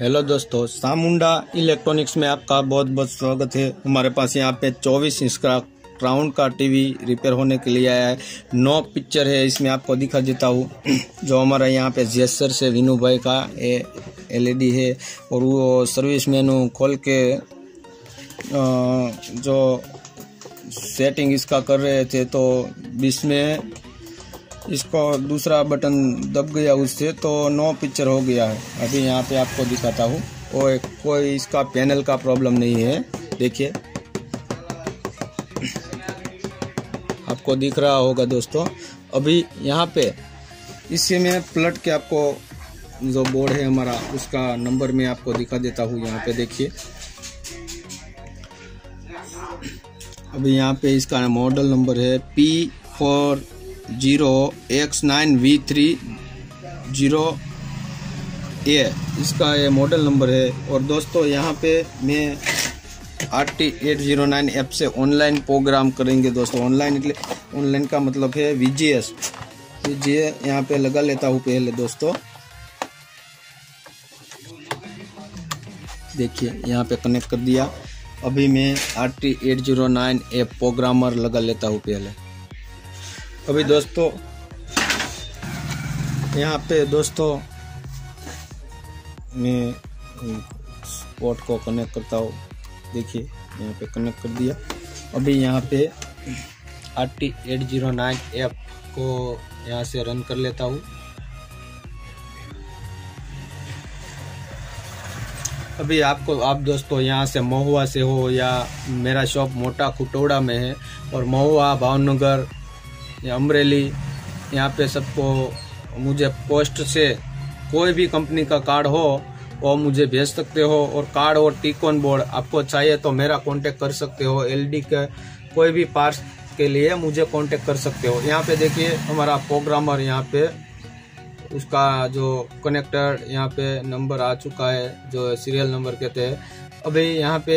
Hello दोस्तों Samunda electronics में आपका बहुत बहुत स्वागत है। हमारे पास यहाँ पे 24 इंच का क्राउन का टीवी रिपेयर होने के लिए आया है। नो पिक्चर है, इसमें आपको दिखा देता हूँ। जो हमारा यहाँ पे जेसर से विनू भाई का ए एलईडी है, और वो सर्विस मेनू खोल के जो सेटिंग इसका कर रहे थे तो बीच में इसको दूसरा बटन दब गया उससे तो नो पिक्चर हो गया है। अभी यहाँ पे आपको दिखाता हूँ। कोई कोई इसका पैनल का प्रॉब्लम नहीं है। देखिए। आपको दिख रहा होगा दोस्तों। अभी यहाँ पे इससे मैं पलट के आपको जो बोर्ड है हमारा, उसका नंबर मैं आपको दिखा देता हूँ यहाँ पे, देखिए। अभी यहाँ पे इसका मॉडल नंबर है P four zero X nine V three zero A. इसका ये मॉडल नंबर है। और दोस्तों, यहाँ पे मैं R T eight zero nine app से ऑनलाइन प्रोग्राम करेंगे दोस्तों। ऑनलाइन ऑनलाइन का मतलब है वी जी एस यहाँ पे लगा लेता हूँ पहले दोस्तों। देखिए, यहाँ पे कनेक्ट कर दिया। अभी मैं R T eight zero nine app programmer लगा लेता हूँ पहले। अभी दोस्तों, यहाँ पे दोस्तों, मैं स्पॉट को कनेक्ट करता हूँ। देखिए, यहाँ पे कनेक्ट कर दिया। अभी यहाँ पे R T eight zero nine app को यहाँ से रन कर लेता हूँ। अभी आपको, आप दोस्तों, यहाँ से महुआ से हो या मेरा शॉप मोटा खुटोड़ा में है और महुआ भावनगर या अमरेली यहाँ पे सबको मुझे पोस्ट से कोई भी कंपनी का कार्ड हो, वो मुझे भेज सकते हो। और कार्ड और टीकॉन बोर्ड आपको चाहिए तो मेरा कांटेक्ट कर सकते हो। एलडी के कोई भी पार्ट्स के लिए मुझे कांटेक्ट कर सकते हो। यहाँ पे देखिए, हमारा प्रोग्रामर यहाँ पे, उसका जो कनेक्टर यहाँ पे नंबर आ चुका है, जो सीरियल नंबर कहते हैं। अभी यहाँ पे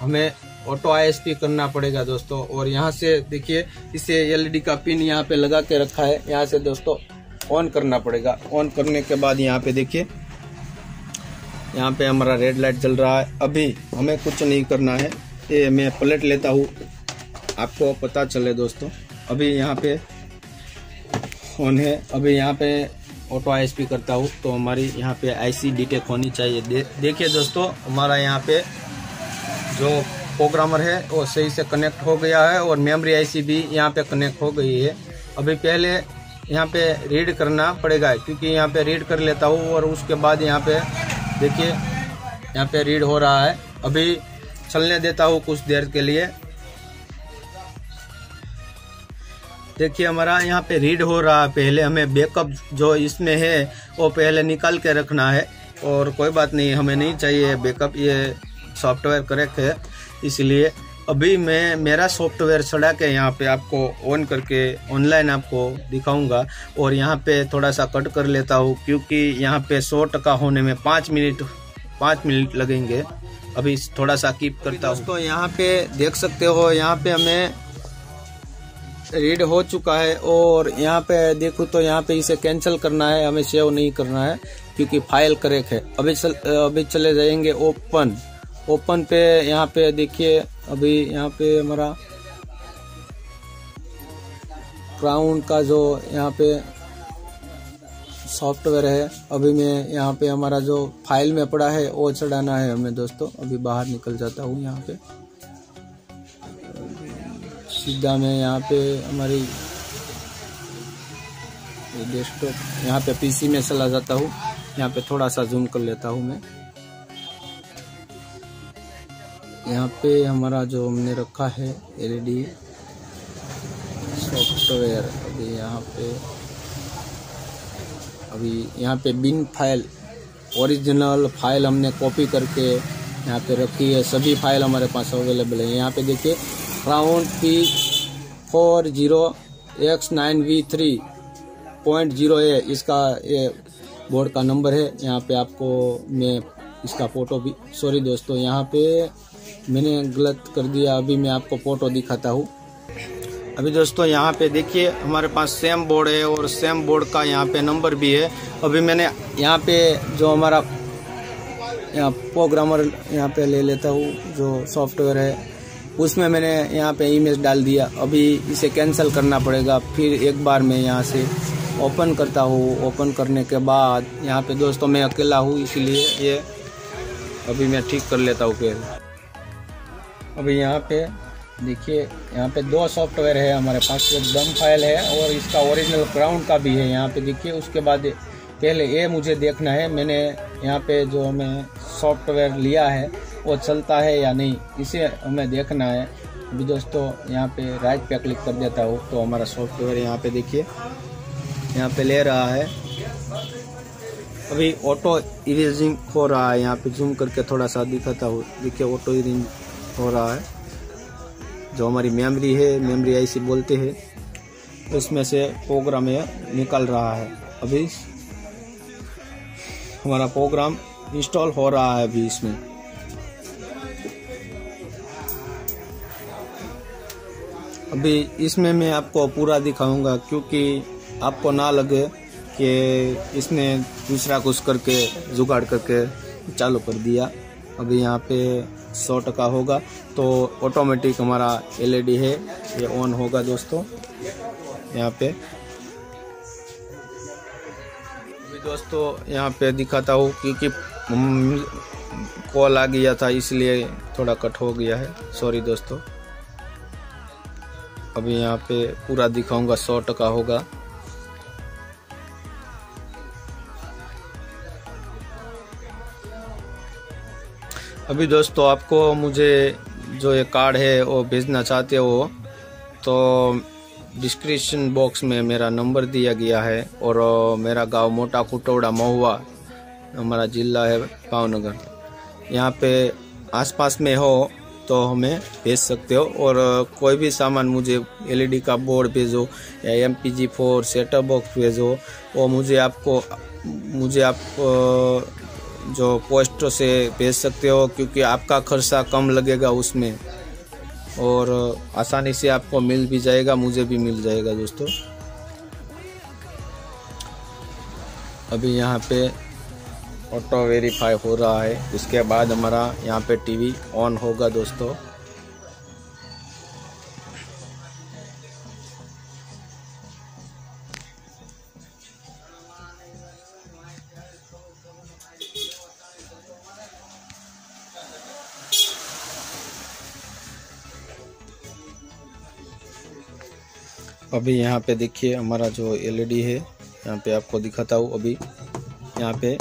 हमें ऑटो आईएसपी करना पड़ेगा दोस्तों। और यहाँ से देखिए इसे एलईडी का पिन यहाँ पे लगा के रखा है। यहाँ से दोस्तों ऑन करना पड़ेगा। ऑन करने के बाद यहाँ पे देखिए यहाँ पे हमारा रेड लाइट जल रहा है। अभी हमें कुछ नहीं करना है। ये मैं पलट लेता हूँ। आपको पता चले दोस्तों अभी यहाँ पे ऑन है। अभी यहाँ पे ऑटो आईएसपी करता हूँ तो हमारी यहाँ पे आईसी डिटेक्ट होनी चाहिए। दे, देखिए दोस्तों हमारा यहाँ पे जो प्रोग्रामर है वो सही से कनेक्ट हो गया है और मेमोरी आईसी भी यहाँ पे कनेक्ट हो गई है। अभी पहले यहाँ पे रीड करना पड़ेगा, क्योंकि यहाँ पे रीड कर लेता हूँ और उसके बाद यहाँ पे देखिए, यहाँ पे रीड हो रहा है। अभी चलने देता हूँ कुछ देर के लिए। देखिए, हमारा यहाँ पे रीड हो रहा है। पहले हमें बैकअप जो इसमें है, वो पहले निकाल के रखना है और कोई बात नहीं, हमें नहीं चाहिए बैकअप ये सॉफ्टवेयर करेक्ट है। इसलिए अभी मैं मेरा सॉफ्टवेयर चढ़ा के यहाँ पे आपको ऑन करके ऑनलाइन आपको दिखाऊँगा और यहाँ पे थोड़ा सा कट कर लेता हूँ क्योंकि यहाँ पे सौ टका होने में पाँच मिनट पाँच मिनट लगेंगे। अभी थोड़ा सा कीप करता हूँ। दोस्तों यहाँ पे देख सकते हो यहाँ पे हमें रीड हो चुका है और यहाँ पे देखो तो यहाँ पे इसे कैंसिल करना है हमें सेव नहीं करना है क्योंकि फ़ाइल करेक्ट है। अभी चल, अभी चले जाएँगे ओपन ओपन पे यहाँ पे देखिए, अभी यहाँ पे हमारा क्राउन का जो यहाँ पे सॉफ्टवेयर है, अभी मैं यहाँ पे हमारा जो फ़ाइल में पड़ा है, वो चढ़ाना है हमें दोस्तों। अभी बाहर निकल जाता हूँ यहाँ पे। सीधा मैं यहाँ पे हमारी डेस्कटॉप यहाँ पे पीसी में चला जाता हूँ। यहाँ पे थोड़ा सा जूम कर लेता हूँ मैं। यहाँ पे हमारा जो हमने रखा है एलईडी सॉफ्टवेयर अभी यहाँ पे, अभी यहाँ पे बिन फ़ाइल ओरिजिनल फ़ाइल हमने कॉपी करके यहाँ पे रखी है। सभी फ़ाइल हमारे पास अवेलेबल है। यहाँ पे देखिए crown P four zero X nine V three point zero A इसका ये बोर्ड का नंबर है। यहाँ पे आपको मैं इसका फ़ोटो भी सॉरी दोस्तों, यहाँ पे मैंने गलत कर दिया, अभी मैं आपको फ़ोटो दिखाता हूँ। अभी दोस्तों, यहाँ पे देखिए, हमारे पास सेम बोर्ड है और सेम बोर्ड का यहाँ पे नंबर भी है। अभी मैंने यहाँ पे जो हमारा, यहाँ प्रोग्रामर यहाँ पे ले लेता हूँ, जो सॉफ्टवेयर है, उसमें मैंने यहाँ पे इमेज डाल दिया। अभी इसे कैंसिल करना पड़ेगा, फिर एक बार मैं यहाँ से ओपन करता हूँ। ओपन करने के बाद यहाँ पे दोस्तों, मैं अकेला हूँ, इसीलिए ये अभी मैं ठीक कर लेता हूँ पहले अभी यहाँ पे, देखिए, यहाँ पे दो सॉफ्टवेयर है हमारे पास, एक दम फ़ाइल है और इसका ओरिजिनल ग्राउंड का भी है यहाँ पे। देखिए, उसके बाद पहले ये मुझे देखना है, मैंने यहाँ पे जो हमें सॉफ्टवेयर लिया है, वो चलता है या नहीं, इसे हमें देखना है। अभी दोस्तों, यहाँ पे राइट पे क्लिक कर देता हूँ तो हमारा सॉफ्टवेयर यहाँ पे देखिए, यहाँ पे ले रहा है। अभी ऑटो इरेजिंग हो रहा है, यहाँ पे जूम करके थोड़ा सा दिखाता हूँ। देखिए ऑटो इरेजिंग हो रहा है। जो हमारी मेमोरी है, मेमोरी ऐसी बोलते हैं, उसमें से प्रोग्राम ये निकल रहा है। अभी हमारा प्रोग्राम इंस्टॉल हो रहा है अभी इसमें। अभी इसमें मैं आपको पूरा दिखाऊँगा, क्योंकि आपको ना लगे कि इसने दूसरा कुछ करके, जुगाड़ करके चालू कर दिया। अभी यहाँ पे सौ टका होगा। तो ऑटोमेटिक हमारा एलईडी है, ये ऑन होगा दोस्तों। यहाँ पे। अभी दोस्तों यहाँ पे दिखाता हूँ क्योंकि कॉल आ गया था, इसलिए थोड़ा कट हो गया है। सॉरी दोस्तों। अभी यहाँ पे पूरा दिखाऊँगा, सौ टका होगा। अभी दोस्तों आपको मुझे जो ये कार्ड है, वो भेजना चाहते हो तो डिस्क्रिप्शन बॉक्स में मेरा नंबर दिया गया है, और मेरा गाँव मोटा कुटौड़ा महुआ, हमारा जिला है भावनगर यहाँ पे आसपास में हो तो हमें भेज सकते हो, और कोई भी सामान मुझे एलईडी का बोर्ड भेजो, या M P G four setup box भेजो, वो मुझे आपको, मुझे आप जो पोस्ट से भेज सकते हो, क्योंकि आपका खर्चा कम लगेगा उसमें। और आसानी से आपको मिल भी जाएगा, मुझे भी मिल जाएगा दोस्तों। अभी यहाँ पे ऑटो वेरीफाई हो रहा है। उसके बाद हमारा यहाँ पे टीवी ऑन होगा दोस्तों। अभी यहाँ पे देखिए हमारा जो एलईडी है, यहाँ पे आपको दिखाता हूँ अभी। यहाँ पे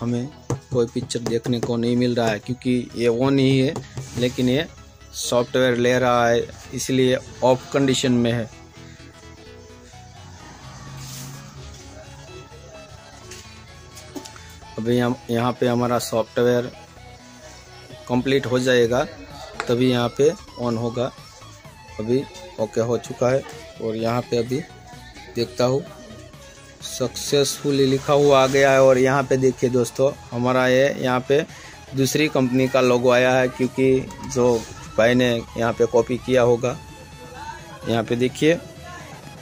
हमें कोई पिक्चर देखने को नहीं मिल रहा है, क्योंकि ये ऑन ही है, लेकिन ये सॉफ्टवेयर ले रहा है, इसलिए ऑफ़ कंडीशन में है। अभी हम, यहाँ पे हमारा सॉफ्टवेयर कंप्लीट हो जाएगा, तभी यहाँ पे ऑन होगा। अभी ओके हो चुका है। और यहाँ पे अभी देखता हूँ। सक्सेसफुली लिखा हुआ आ गया है और यहाँ पे देखिए दोस्तों, हमारा ये यहाँ पे दूसरी कंपनी का लोगो आया है क्योंकि जो भाई ने यहाँ पे कॉपी किया होगा। यहाँ पे देखिए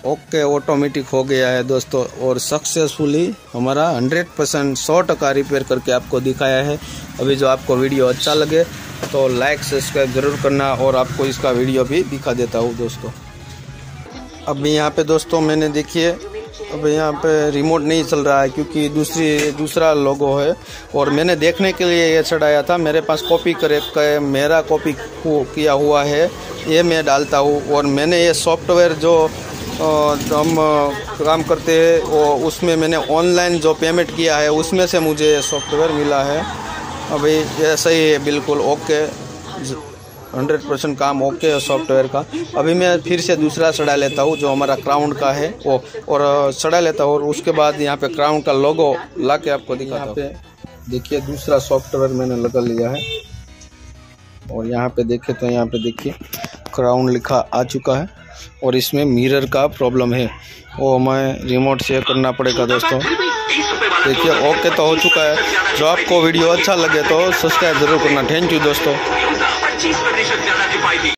ओके ऑटोमेटिक हो गया है दोस्तों और सक्सेसफुली हमारा 100 परसेंट सौ टका रिपेयर करके आपको दिखाया है। अभी जो आपको वीडियो अच्छा लगे तो लाइक सब्सक्राइब ज़रूर करना और आपको इसका वीडियो भी दिखा देता हूँ दोस्तों। अभी यहाँ पे दोस्तों मैंने देखिए अब यहाँ पे रिमोट नहीं चल रहा है क्योंकि दूसरी दूसरा लोगो है। और मैंने देखने के लिए ये चढ़ाया था मेरे पास कॉपी करे कर, मेरा कॉपी किया हुआ है ये मैं डालता हूँ। और मैंने ये सॉफ्टवेयर जो हम काम करते हैं वो उसमें मैंने ऑनलाइन जो पेमेंट किया है उसमें से मुझे सॉफ्टवेयर मिला है। अभी ये सही है बिल्कुल ओके हंड्रेड परसेंट काम ओके है सॉफ्टवेयर का। अभी मैं फिर से दूसरा सड़ा लेता हूँ, जो हमारा क्राउन का है, वो। और सड़ा लेता हूँ और उसके बाद यहाँ पे क्राउन का लोगो ला के आपको दिखाता हूँ। देखिए, दूसरा सॉफ्टवेयर मैंने लगा लिया है। और यहाँ पे देखे तो यहाँ पे देखिए क्राउन लिखा आ चुका है। और इसमें मिरर का प्रॉब्लम है। वो हमें रिमोट से करना पड़ेगा दोस्तों। देखिए ओके तो हो चुका है। जो आपको वीडियो अच्छा लगे तो सब्सक्राइब ज़रूर करना। थैंक यू दोस्तों। by the